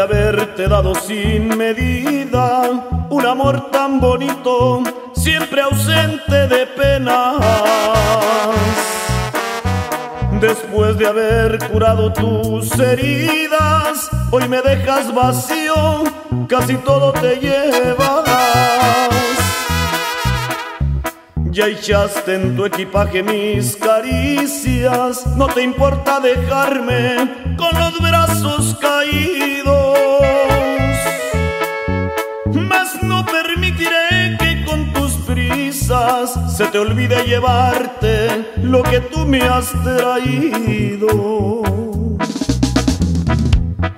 haberte dado sin medida un amor tan bonito, siempre ausente de penas. Después de haber curado tus heridas, hoy me dejas vacío, casi todo te llevas. Ya echaste en tu equipaje mis caricias, no te importa dejarme con los brazos se te olvide llevarte lo que tú me has traído.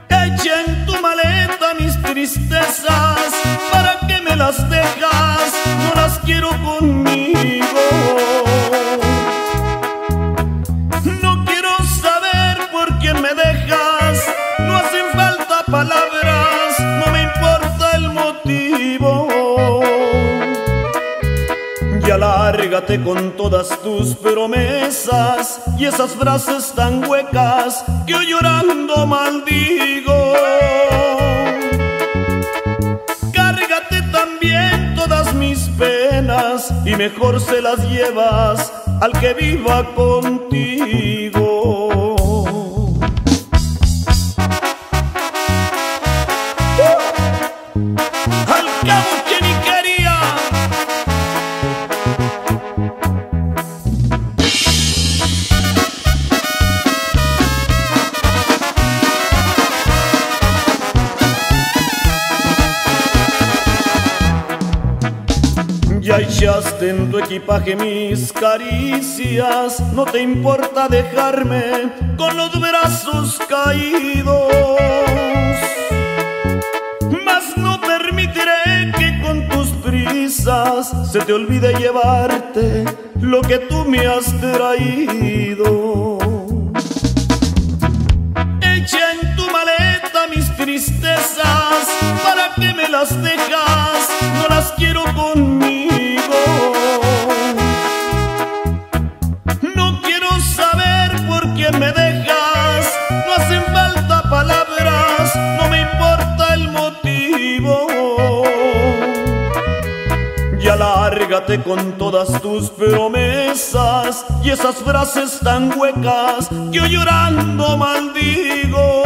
Echa en tu maleta mis tristezas, ¿para que me las dejas? Alárgate con todas tus promesas y esas frases tan huecas que hoy llorando maldigo. Cárgate también todas mis penas y mejor se las llevas al que viva contigo. Ya echaste en tu equipaje mis caricias, no te importa dejarme con los brazos caídos. Mas no permitiré que con tus prisas se te olvide llevarte lo que tú me has traído. Echa palabras, no me importa el motivo. Y alárgate con todas tus promesas y esas frases tan huecas que hoy llorando maldigo.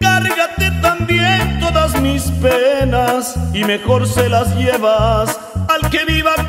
Cárgate también todas mis penas y mejor se las llevas al que viva.